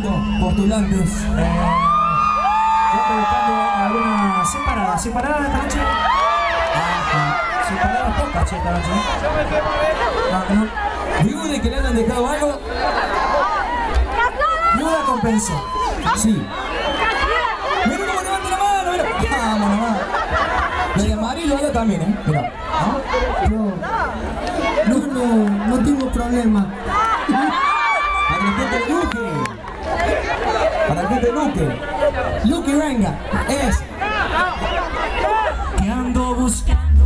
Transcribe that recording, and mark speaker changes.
Speaker 1: postulantes, Luchito, postulantes.
Speaker 2: Eh, yo estoy buscando alguna separada, separada esta noche. Separada poca, che, esta noche.
Speaker 1: Ah, ¿no? ¿Viuda que le hayan dejado algo?
Speaker 2: Viuda compenso.
Speaker 1: Sí. Mira cómo levanta la mano, mira. Vamos nomás. La de amarillo anda también, ¿eh? Mira. ¿Ah?
Speaker 3: No, no, no tengo problema.
Speaker 1: Para que la gente Luque. Para que la gente Luque. Luque venga. Es.
Speaker 2: Que ando buscando